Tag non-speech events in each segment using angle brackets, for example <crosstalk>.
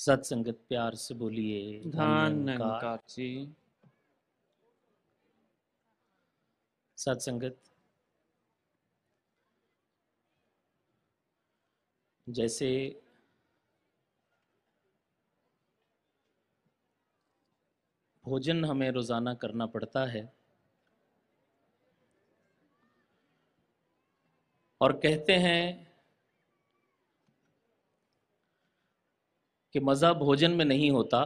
सत्संगत प्यार से बोलिए धन सत्संगत। जैसे भोजन हमें रोज़ाना करना पड़ता है और कहते हैं कि मज़ा भोजन में नहीं होता,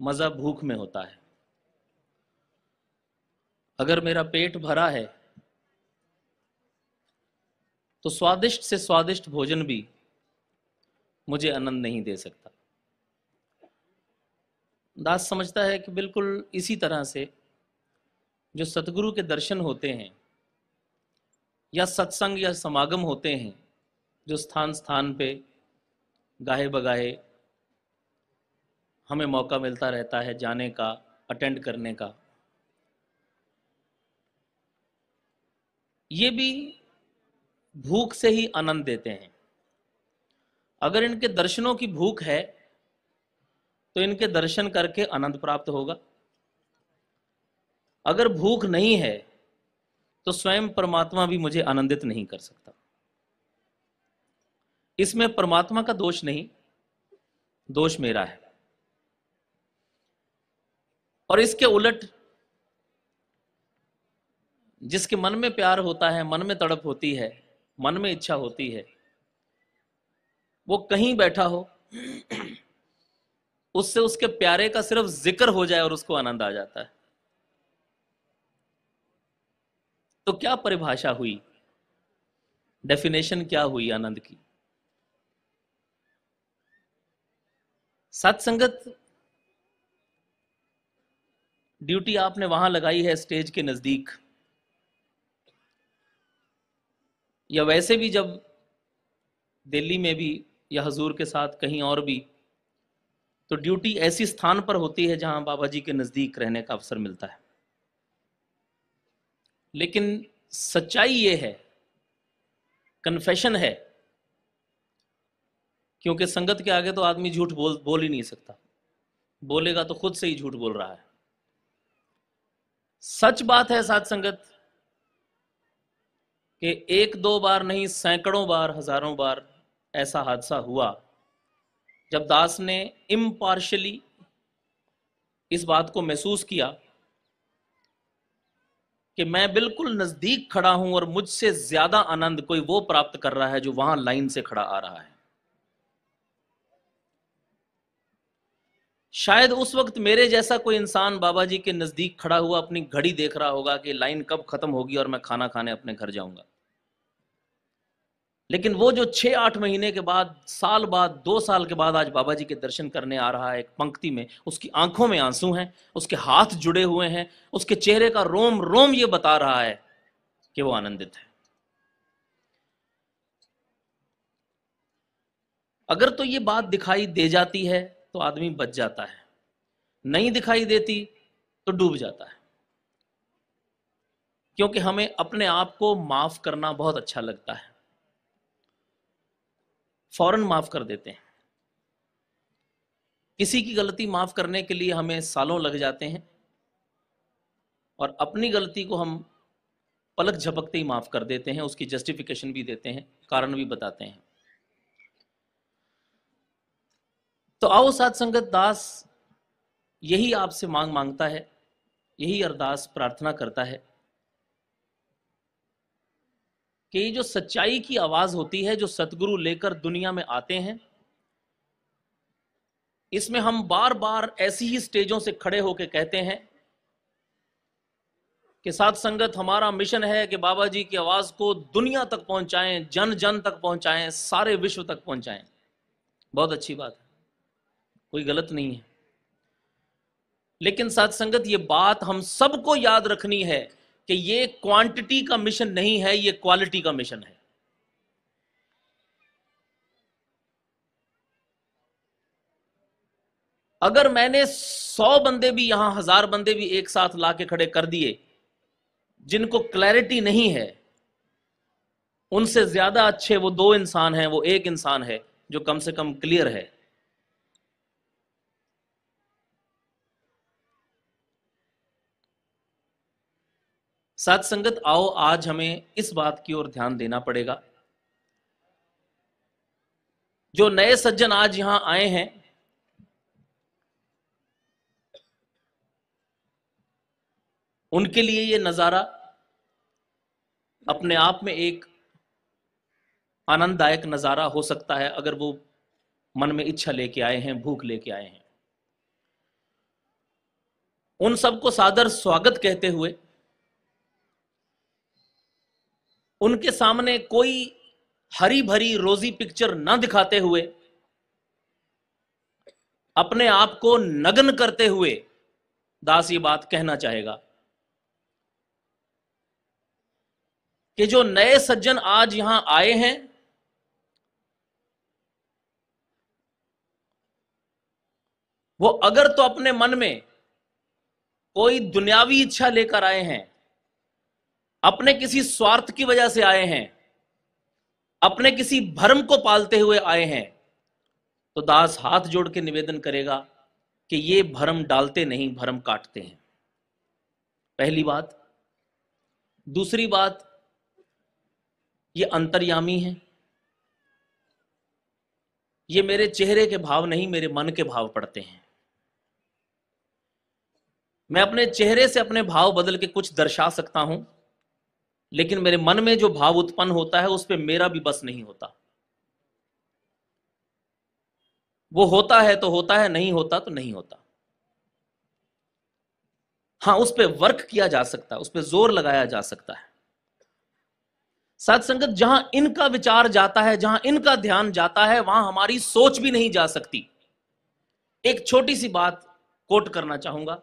मज़ा भूख में होता है। अगर मेरा पेट भरा है तो स्वादिष्ट से स्वादिष्ट भोजन भी मुझे आनंद नहीं दे सकता। दास समझता है कि बिल्कुल इसी तरह से जो सतगुरु के दर्शन होते हैं, या सत्संग या समागम होते हैं, जो स्थान स्थान पे गाहे बगाहे हमें मौका मिलता रहता है जाने का अटेंड करने का। ये भी भूख से ही आनंद देते हैं। अगर इनके दर्शनों की भूख है तो इनके दर्शन करके आनंद प्राप्त होगा। अगर भूख नहीं है तो स्वयं परमात्मा भी मुझे आनंदित नहीं कर सकता। इसमें परमात्मा का दोष नहीं, दोष मेरा है। और इसके उलट, जिसके मन में प्यार होता है, मन में तड़प होती है, मन में इच्छा होती है, वो कहीं बैठा हो, उससे उसके प्यारे का सिर्फ़ ज़िक्र हो जाए और उसको आनंद आ जाता है। तो क्या परिभाषा हुई? डेफिनेशन क्या हुई आनंद की? सत्संगत ड्यूटी आपने वहाँ लगाई है स्टेज के नज़दीक। या वैसे भी जब दिल्ली में भी या हजूर के साथ कहीं और भी तो ड्यूटी ऐसी स्थान पर होती है जहाँ बाबा जी के नज़दीक रहने का अवसर मिलता है। लेकिन सच्चाई ये है कन्फेशन है क्योंकि संगत के आगे तो आदमी झूठ बोल बोल ही नहीं सकता। बोलेगा तो खुद से ही झूठ बोल रहा है। सच बात है साथ संगत, कि एक दो बार नहीं, सैकड़ों बार, हज़ारों बार ऐसा हादसा हुआ, जब दास ने इम्पार्शली इस बात को महसूस किया कि मैं बिल्कुल नज़दीक खड़ा हूँ और मुझसे ज़्यादा आनंद कोई वो प्राप्त कर रहा है जो वहाँ लाइन से खड़ा आ रहा है। शायद उस वक्त मेरे जैसा कोई इंसान बाबा जी के नज़दीक खड़ा हुआ, अपनी घड़ी देख रहा होगा कि लाइन कब खत्म होगी और मैं खाना खाने अपने घर जाऊँगा। लेकिन वो जो छह आठ महीने के बाद, साल बाद, दो साल के बाद आज बाबा जी के दर्शन करने आ रहा है एक पंक्ति में, उसकी आँखों में आँसू हैं, उसके हाथ जुड़े हुए हैं, उसके चेहरे का रोम रोम ये बता रहा है कि वो आनंदित है। अगर तो ये बात दिखाई दे जाती है तो आदमी बच जाता है। नहीं दिखाई देती तो डूब जाता है। क्योंकि हमें अपने आप को माफ़ करना बहुत अच्छा लगता है। फ़ौरन माफ़ कर देते हैं। किसी की गलती माफ़ करने के लिए हमें सालों लग जाते हैं और अपनी गलती को हम पलक झपकते ही माफ़ कर देते हैं, उसकी जस्टिफिकेशन भी देते हैं, कारण भी बताते हैं। तो आओ सात संगत, दास यही आपसे मांग माँगता है, यही अरदास प्रार्थना करता है कि जो सच्चाई की आवाज़ होती है, जो सतगुरु लेकर दुनिया में आते हैं, इसमें हम बार बार ऐसी ही स्टेजों से खड़े होकर कहते हैं कि साथ संगत, हमारा मिशन है कि बाबा जी की आवाज़ को दुनिया तक पहुंचाएँ जन जन तक पहुंचाएँ, सारे विश्व तक पहुंचाएँ। बहुत अच्छी बात है। कोई गलत नहीं है। लेकिन साथ संगत, ये बात हम सबको याद रखनी है कि ये क्वांटिटी का मिशन नहीं है, ये क्वालिटी का मिशन है। अगर मैंने सौ बंदे भी यहाँ, हज़ार बंदे भी एक साथ ला के खड़े कर दिए, जिनको क्लैरिटी नहीं है, उनसे ज़्यादा अच्छे वो दो इंसान हैं, वो एक इंसान है, जो कम से कम क्लियर है। साथ संगत, आओ आज हमें इस बात की ओर ध्यान देना पड़ेगा। जो नए सज्जन आज यहाँ आए हैं, उनके लिए ये नज़ारा अपने आप में एक आनंददायक नज़ारा हो सकता है, अगर वो मन में इच्छा लेके आए हैं, भूख लेके आए हैं। उन सबको सादर स्वागत कहते हुए उनके सामने कोई हरी भरी रोजी पिक्चर न दिखाते हुए, अपने आप को नग्न करते हुए दास ये बात कहना चाहेगा कि जो नए सज्जन आज यहाँ आए हैं, वो अगर तो अपने मन में कोई दुनियावी इच्छा लेकर आए हैं अपने किसी स्वार्थ की वजह से आए हैं, अपने किसी भरम को पालते हुए आए हैं तो दास हाथ जोड़ के निवेदन करेगा कि ये भरम डालते नहीं, भरम काटते हैं। पहली बात। दूसरी बात, ये अंतर्यामी है। ये मेरे चेहरे के भाव नहीं, मेरे मन के भाव पड़ते हैं। मैं अपने चेहरे से अपने भाव बदल के कुछ दर्शा सकता हूँ। लेकिन मेरे मन में जो भाव उत्पन्न होता है, उस पर मेरा भी बस नहीं होता। वो होता है तो होता है, नहीं होता तो नहीं होता। हाँ, उस पर वर्क किया जा सकता है, उस पर ज़ोर लगाया जा सकता है। साथ संगत, जहाँ इनका विचार जाता है, जहाँ इनका ध्यान जाता है, वहाँ हमारी सोच भी नहीं जा सकती। एक छोटी सी बात कोट करना चाहूँगा।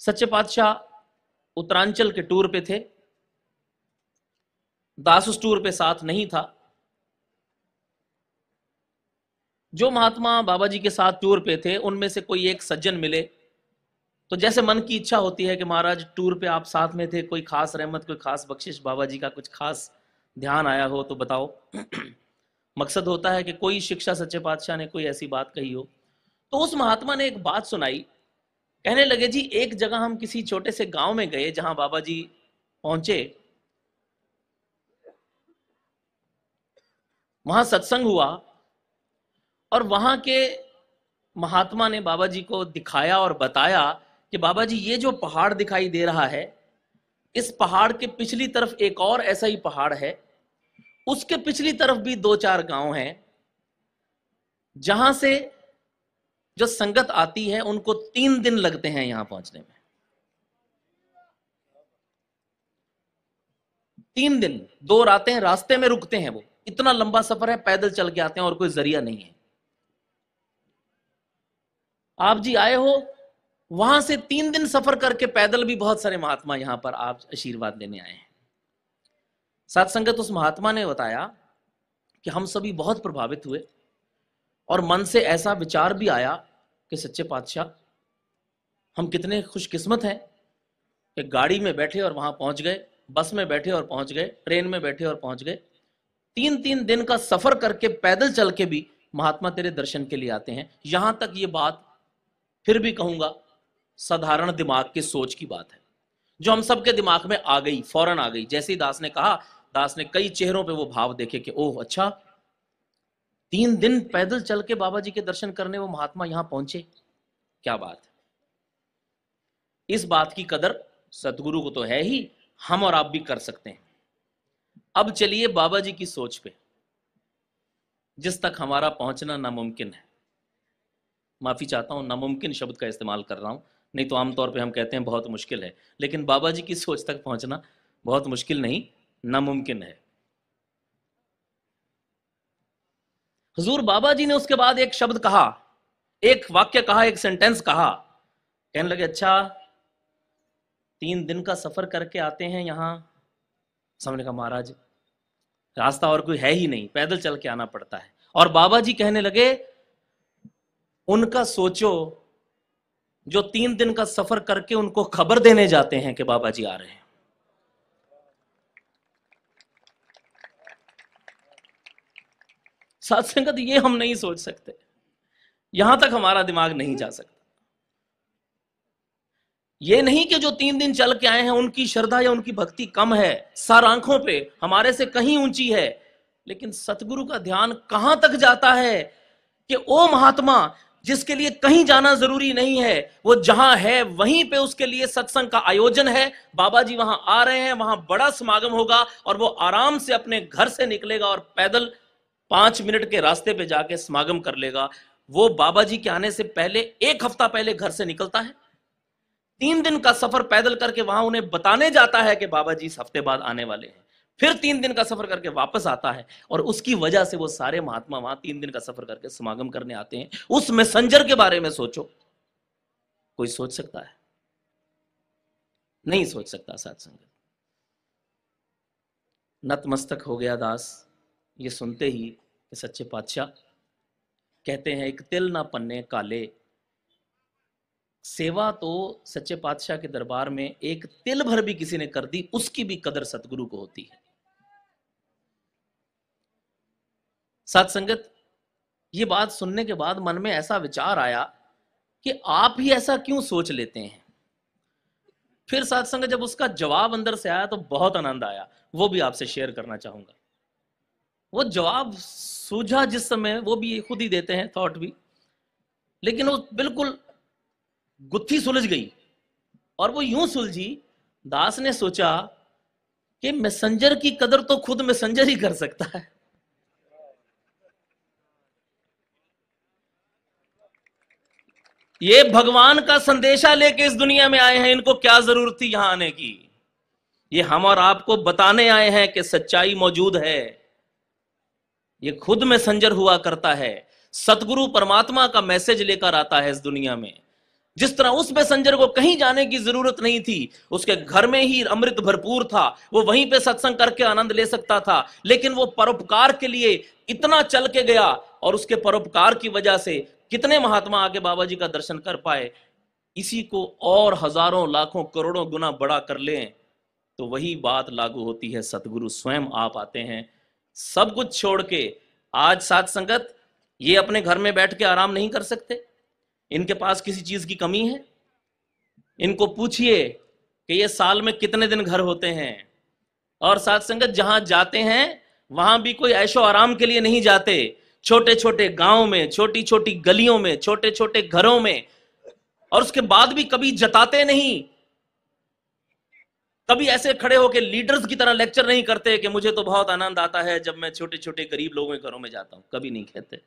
सच्चे पातशाह उत्तरांचल के टूर पे थे। दास उस टूर पे साथ नहीं था। जो महात्मा बाबा जी के साथ टूर पे थे, उनमें से कोई एक सज्जन मिले। तो जैसे मन की इच्छा होती है कि महाराज, टूर पे आप साथ में थे, कोई खास रहमत, कोई खास बख्शिश, बाबा जी का कुछ खास ध्यान आया हो तो बताओ। <clears throat> मकसद होता है कि कोई शिक्षा सच्चे पातशाह ने कोई ऐसी बात कही हो। तो उस महात्मा ने एक बात सुनाई कहने लगे, जी, एक जगह हम किसी छोटे से गाँव में गए, जहाँ बाबा जी पहुँचे। वहाँ सत्संग हुआ और वहाँ के महात्मा ने बाबा जी को दिखाया और बताया कि बाबा जी, ये जो पहाड़ दिखाई दे रहा है, इस पहाड़ के पिछली तरफ़ एक और ऐसा ही पहाड़ है। उसके पिछली तरफ़ भी दो चार गाँव हैं, जहाँ से जो संगत आती है, उनको तीन दिन लगते हैं यहाँ पहुँचने में। तीन दिन, दो रातें रास्ते में रुकते हैं वो। इतना लंबा सफ़र है, पैदल चल के आते हैं और कोई ज़रिया नहीं है। आप जी आए हो, वहाँ से तीन दिन सफ़र करके पैदल भी बहुत सारे महात्मा यहाँ पर आप आशीर्वाद लेने आए हैं। सात संगत उस महात्मा ने बताया कि हम सभी बहुत प्रभावित हुए। और मन से ऐसा विचार भी आया कि सच्चे पातशाह, हम कितने खुशकिस्मत हैं कि गाड़ी में बैठे और वहाँ पहुँच गए, बस में बैठे और पहुँच गए, ट्रेन में बैठे और पहुँच गए। तीन तीन दिन का सफ़र करके पैदल चल के भी महात्मा तेरे दर्शन के लिए आते हैं। यहाँ तक ये बात फिर भी कहूँगा, साधारण दिमाग की सोच की बात है। जो हम सबके दिमाग में आ गई, फ़ौरन आ गई। जैसे ही दास ने कहा, दास ने कई चेहरों पे वो भाव देखे कि, ओह अच्छा तीन दिन पैदल चल के बाबा जी के दर्शन करने वो महात्मा यहाँ पहुँचे। क्या बात? है इस बात की कदर सतगुरु को तो है ही, हम और आप भी कर सकते हैं। अब चलिए बाबा जी की सोच पे। जिस तक हमारा पहुँचना नामुमकिन है। माफ़ी चाहता हूँ, नामुमकिन शब्द का इस्तेमाल कर रहा हूँ, नहीं तो आमतौर पे हम कहते हैं बहुत मुश्किल है। लेकिन बाबा जी की सोच तक पहुँचना बहुत मुश्किल नहीं, नामुमकिन है। हजूर बाबा जी ने उसके बाद एक शब्द कहा, एक वाक्य कहा, एक सेंटेंस कहा। कहने लगे अच्छा तीन दिन का सफ़र करके आते हैं यहाँ। सामने का महाराज, रास्ता और कोई है ही नहीं, पैदल चल के आना पड़ता है। और बाबा जी कहने लगे, उनका सोचो, जो तीन दिन का सफ़र करके उनको खबर देने जाते हैं कि बाबा जी आ रहे हैं। सत्संगत ये हम नहीं सोच सकते। यहाँ तक हमारा दिमाग नहीं जा सकता। ये नहीं कि जो तीन दिन चल के आए हैं, उनकी श्रद्धा या उनकी भक्ति कम है, सर आँखों पे, हमारे से कहीं ऊँची है, लेकिन सतगुरु का ध्यान कहाँ तक जाता है कि ओ महात्मा, जिसके लिए कहीं जाना ज़रूरी नहीं है, वो जहाँ है, वहीं पे उसके लिए सत्संग का आयोजन है। बाबा जी वहाँ आ रहे हैं, वहाँ बड़ा समागम होगा और वो आराम से अपने घर से निकलेगा और पैदल पाँच मिनट के रास्ते पे जाके समागम कर लेगा। वो बाबा जी के आने से पहले एक हफ़्ता पहले घर से निकलता है। तीन दिन का सफ़र पैदल करके वहाँ उन्हें बताने जाता है कि बाबा जी इस हफ़्ते बाद आने वाले हैं। फिर तीन दिन का सफ़र करके वापस आता है और उसकी वजह से वो सारे महात्मा वहाँ तीन दिन का सफ़र करके समागम करने आते हैं। उस मैसेंजर के बारे में सोचो। कोई सोच सकता है? नहीं सोच सकता साथ संगत। नतमस्तक हो गया दास। ये सुनते ही कि सच्चे पातशाह। कहते हैं, एक तिल ना पन्ने काले। सेवा तो सच्चे पातशाह के दरबार में एक तिल भर भी किसी ने कर दी, उसकी भी कदर सतगुरु को होती है। सात संगत, ये बात सुनने के बाद मन में ऐसा विचार आया कि आप ही ऐसा क्यों सोच लेते हैं? फिर सात संगत जब उसका जवाब अंदर से आया तो बहुत आनंद आया। वो भी आपसे शेयर करना चाहूँगा। वो जवाब सूझा जिस समय, वो भी खुद ही देते हैं थॉट भी। लेकिन वो बिल्कुल गुत्थी सुलझ गई। और वो यूँ सुलझी, दास ने सोचा कि मैसेंजर की कदर तो खुद मैसेंजर ही कर सकता है। ये भगवान का संदेशा लेके इस दुनिया में आए हैं, इनको क्या ज़रूरत थी यहाँ आने की? ये हम और आपको बताने आए हैं कि सच्चाई मौजूद है। ये खुद में संजर हुआ करता है। सतगुरु परमात्मा का मैसेज लेकर आता है इस दुनिया में। जिस तरह उस मैसेंजर को कहीं जाने की ज़रूरत नहीं थी, उसके घर में ही अमृत भरपूर था, वो वहीं पे सत्संग करके आनंद ले सकता था, लेकिन वो परोपकार के लिए इतना चल के गया और उसके परोपकार की वजह से कितने महात्मा आके बाबा जी का दर्शन कर पाए। इसी को और हज़ारों, लाखों, करोड़ों गुना बड़ा कर लें तो वही बात लागू होती है। सतगुरु स्वयं आप आते हैं। सब कुछ छोड़ के आज सात संगत ये अपने घर में बैठ के आराम नहीं कर सकते। इनके पास किसी चीज़ की कमी है? इनको पूछिए कि ये साल में कितने दिन घर होते हैं? और सात संगत जहाँ जाते हैं, वहाँ भी कोई ऐशो आराम के लिए नहीं जाते। छोटे छोटे गाँव में छोटी छोटी गलियों में छोटे छोटे घरों में, और उसके बाद भी कभी जताते नहीं। कभी ऐसे खड़े होकर लीडर्स की तरह लेक्चर नहीं करते कि मुझे तो बहुत आनंद आता है जब मैं छोटे छोटे गरीब लोगों के घरों में जाता हूँ, कभी नहीं कहते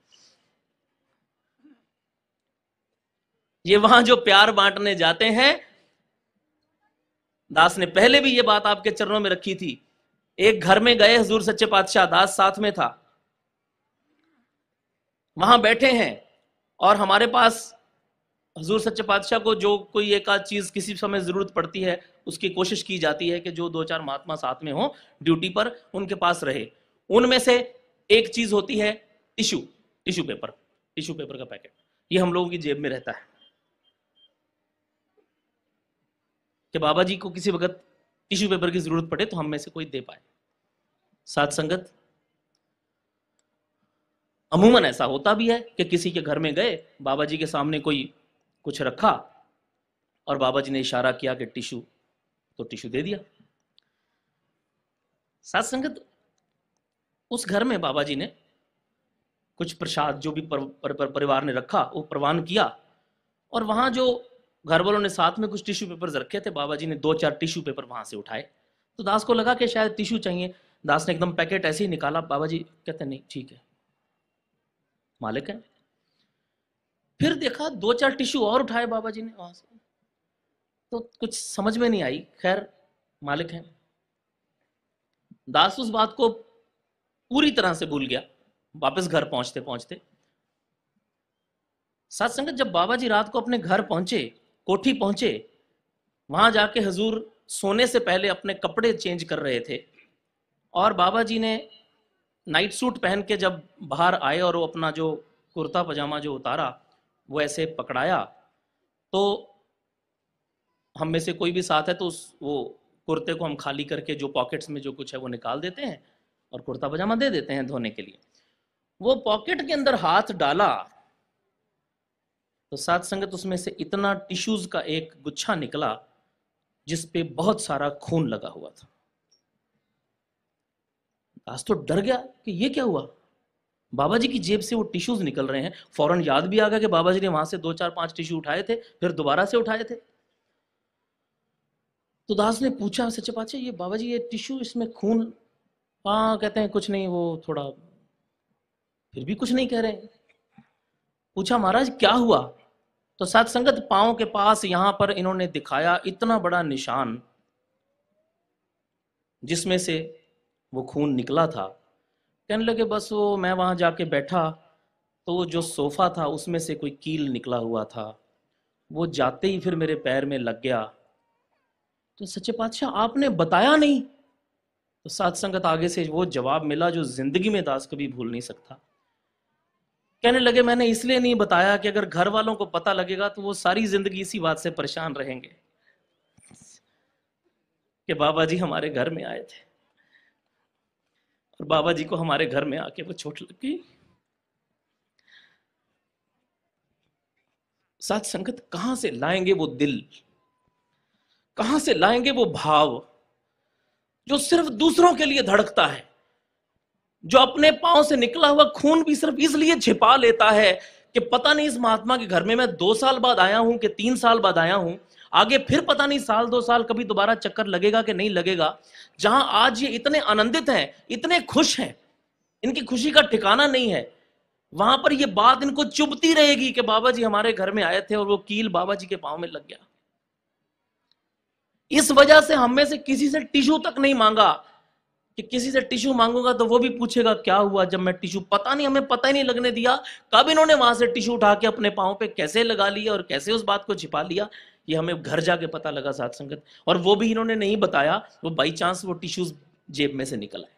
ये वहाँ जो प्यार बांटने जाते हैं, दास ने पहले भी ये बात आपके चरणों में रखी थी। एक घर में गए, हजूर सच्चे पातशाह, दास साथ में था। वहाँ बैठे हैं और हमारे पास हजूर सच्चे पातशाह को जो कोई एक आध चीज़ किसी समय ज़रूरत पड़ती है, उसकी कोशिश की जाती है कि जो दो चार महात्मा साथ में हो, ड्यूटी पर उनके पास रहे। उनमें से एक चीज़ होती है tissue tissue paper tissue paper का पैकेट। ये हम लोगों की जेब में रहता है। कि बाबा जी को किसी वक्त टिश्यू पेपर की ज़रूरत पड़े तो हम में से कोई दे पाए। सात संगत। अमूमन ऐसा होता भी है कि किसी के घर में गए, बाबा जी के सामने कोई कुछ रखा और बाबा जी ने इशारा किया कि टिश्यू तो टिश्यू दे दिया। सात संगत उस घर में बाबा जी ने कुछ प्रसाद जो भी पर, पर, पर, परिवार ने रखा वो प्रवान किया और वहाँ जो घर वालों ने साथ में कुछ टिश्यू पेपर रखे थे बाबा जी ने दो चार टिश्यू पेपर वहाँ से उठाए। तो दास को लगा कि शायद टिश्यू चाहिए। दास ने एकदम पैकेट ऐसे ही निकाला। बाबा जी कहते नहीं ठीक है। मालिक है। फिर देखा दो चार टिश्यू और उठाए बाबा जी ने वहाँ से। तो कुछ समझ में नहीं आई, खैर, मालिक है। दास उस बात को पूरी तरह से भूल गया, वापस घर पहुँचते पहुँचते। सात संगत जब बाबा जी रात को अपने घर पहुँचे, कोठी पहुँचे, वहाँ जाके हजूर सोने से पहले अपने कपड़े चेंज कर रहे थे और बाबा जी ने नाइट सूट पहन के जब बाहर आए और वो अपना जो कुर्ता पजामा जो उतारा वो ऐसे पकड़ाया तो हम में से कोई भी साथ है तो उस, वो कुर्ते को हम खाली करके जो पॉकेट्स में जो कुछ है वो निकाल देते हैं और कुर्ता पजामा दे देते हैं धोने के लिए। वो पॉकेट के अंदर हाथ डाला तो सात संगत उसमें से इतना टिश्यूज का एक गुच्छा निकला, जिस पे बहुत सारा खून लगा हुआ था। दास तो डर गया कि ये क्या हुआ? बाबा जी की जेब से वो टिश्यूज निकल रहे हैं। फ़ौरन याद भी आ गया कि बाबा जी ने वहाँ से दो, चार, पाँच टिश्यू उठाए थे, फिर दोबारा से उठाए थे। तो दास ने पूछा, सच्चे पाचे ये बाबा जी, ये टिश्यू इसमें खून हाँ कहते हैं, कुछ नहीं, वो थोड़ा, फिर भी कुछ नहीं कह रहे पूछा, महाराज, क्या हुआ? तो सात संगत पाओ के पास यहाँ पर इन्होंने दिखाया इतना बड़ा निशान, जिसमें से वो खून निकला था। कहने लगे, बस वो मैं वहाँ जाके बैठा तो जो सोफा था उसमें से कोई कील निकला हुआ था। वो जाते ही फिर मेरे पैर में लग गया। तो सच्चे पातशाह, आपने बताया नहीं? तो सात संगत आगे से वो जवाब मिला जो ज़िंदगी में दास कभी भूल नहीं सकता। कहने लगे, मैंने इसलिए नहीं बताया कि अगर घर वालों को पता लगेगा तो वो सारी ज़िंदगी इसी बात से परेशान रहेंगे। कि बाबा जी हमारे घर में आए थे। और बाबा जी को हमारे घर में आके वो चोट लग। गई सात संगत कहाँ से लाएँगे वो दिल? कहाँ से लाएँगे वो भाव? जो सिर्फ़ दूसरों के लिए धड़कता है, जो अपने पाँव से निकला हुआ खून भी सिर्फ़ इसलिए छिपा लेता है कि पता नहीं इस महात्मा के घर में मैं दो साल बाद आया हूँ कि तीन साल बाद आया हूँ आगे फिर पता नहीं साल, दो साल कभी दोबारा चक्कर लगेगा कि नहीं लगेगा। जहाँ आज ये इतने आनंदित हैं, इतने खुश हैं, इनकी खुशी का ठिकाना नहीं है, वहाँ पर ये बात इनको चुभती रहेगी कि बाबा जी हमारे घर में आए थे और वो कील बाबा जी के पाँव में लग गया। इस वजह से हम में से किसी से टिश्यू तक नहीं मांगा कि किसी से टिश्यू मांगूँगा तो वो भी पूछेगा, क्या हुआ जब मैं टिश्यू? पता नहीं, हमें पता ही नहीं लगने दिया। कब इन्होंने वहाँ से टिश्यू उठा के अपने पाँव पे कैसे लगा लिया और कैसे उस बात को छिपा लिया? ये हमें घर जाके पता लगा सात संगत। और वो भी इन्होंने नहीं बताया, वो बाई चांस वो टिश्यूज जेब में से निकल आए।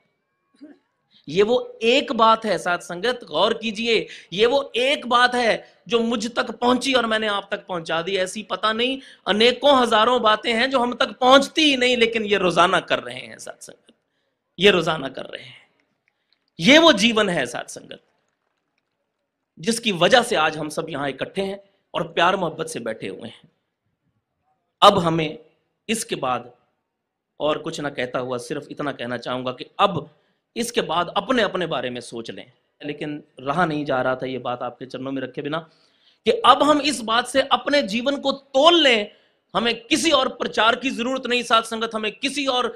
ये वो एक बात है साथ संगत, गौर कीजिए, ये वो एक बात है जो मुझ तक पहुँची और मैंने आप तक पहुँचा दी। ऐसी पता नहीं, अनेकों हज़ारों बातें हैं जो हम तक पहुँचती ही नहीं, लेकिन ये रोज़ाना कर रहे हैं साथ संगत। ये रोज़ाना कर रहे हैं। ये वो जीवन है साथ संगत, जिसकी वजह से आज हम सब यहाँ इकट्ठे हैं और प्यार मोहब्बत से बैठे हुए हैं। अब हमें इसके बाद और कुछ ना कहता हुआ, सिर्फ़ इतना कहना चाहूँगा कि अब इसके बाद अपने अपने बारे में सोच लें। लेकिन रहा नहीं जा रहा था ये बात आपके चरणों में रखे बिना कि अब हम इस बात से अपने जीवन को तोल लें। हमें किसी और प्रचार की ज़रूरत नहीं साथ संगत, हमें किसी और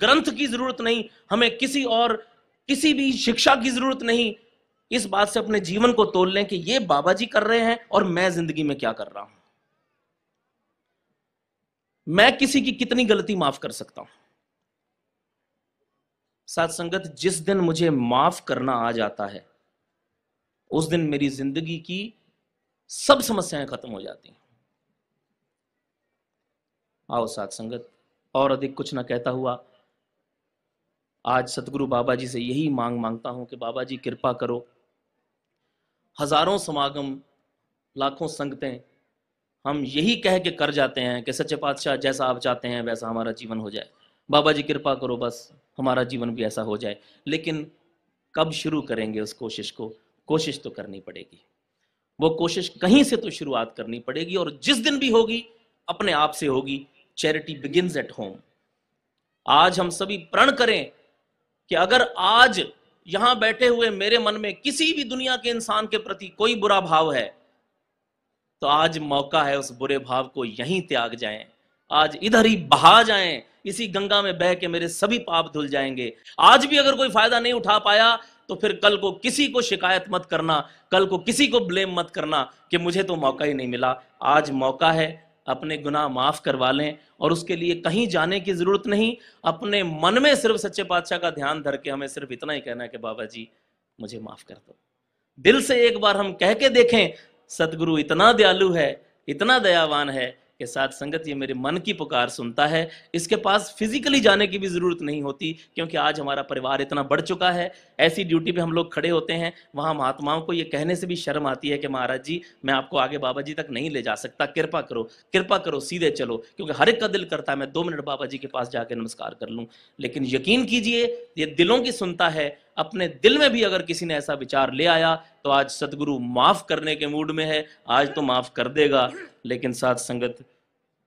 ग्रंथ की ज़रूरत नहीं, हमें किसी और, किसी भी शिक्षा की ज़रूरत नहीं। इस बात से अपने जीवन को तोल लें कि ये बाबा जी कर रहे हैं और मैं ज़िंदगी में क्या कर रहा हूँ। मैं किसी की कितनी गलती माफ़ कर सकता हूँ? साथ संगत, जिस दिन मुझे माफ़ करना आ जाता है, उस दिन मेरी ज़िंदगी की सब समस्याएँ खत्म हो जाती हैं। आओ साथ संगत, और अधिक कुछ ना कहता हुआ, आज सतगुरु बाबा जी से यही मांग माँगता हूँ कि बाबा जी, कृपा करो। हज़ारों समागम, लाखों संगतें हम यही कह के कर जाते हैं कि सच्चे पातशाह जैसा आप चाहते हैं, वैसा हमारा जीवन हो जाए। बाबा जी कृपा करो बस, हमारा जीवन भी ऐसा हो जाए। लेकिन कब शुरू करेंगे उस कोशिश को? कोशिश तो करनी पड़ेगी। वो कोशिश कहीं से तो शुरुआत करनी पड़ेगी और जिस दिन भी होगी, अपने आप से होगी। Charity begins at home. आज हम सभी प्रण करें कि अगर आज यहाँ बैठे हुए मेरे मन में किसी भी दुनिया के इंसान के प्रति कोई बुरा भाव है तो आज मौका है उस बुरे भाव को यहीं त्याग जाएँ। आज इधर ही बहा जाएँ, इसी गंगा में बह के मेरे सभी पाप धुल जाएँगे। आज भी अगर कोई फ़ायदा नहीं उठा पाया तो फिर कल को किसी को शिकायत मत करना, कल को किसी को ब्लेम मत करना कि मुझे तो मौका ही नहीं मिला। आज मौका है, अपने गुनाह माफ़ करवा लें और उसके लिए कहीं जाने की ज़रूरत नहीं, अपने मन में सिर्फ़ सच्चे पातशाह का ध्यान धर के हमें सिर्फ़ इतना ही कहना है कि बाबा जी, मुझे माफ़ कर दो। दिल से एक बार हम कह के देखें सदगुरु इतना दयालु है, इतना दयावान है के साथ संगत ये मेरे मन की पुकार सुनता है। इसके पास फिजिकली जाने की भी ज़रूरत नहीं होती, क्योंकि आज हमारा परिवार इतना बढ़ चुका है। ऐसी ड्यूटी पे हम लोग खड़े होते हैं, वहाँ महात्माओं को ये कहने से भी शर्म आती है कि महाराज जी, मैं आपको आगे बाबा जी तक नहीं ले जा सकता। कृपा करो कृपा करो, सीधे चलो, क्योंकि हर एक का दिल करता है, मैं दो मिनट बाबा जी के पास जाके नमस्कार कर लूँ। लेकिन यकीन कीजिए, ये दिलों की सुनता है अपने दिल में भी अगर किसी ने ऐसा विचार ले आया तो आज सदगुरु माफ़ करने के मूड में है। आज तो माफ़ कर देगा, लेकिन साथ संगत